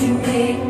to make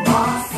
Boss.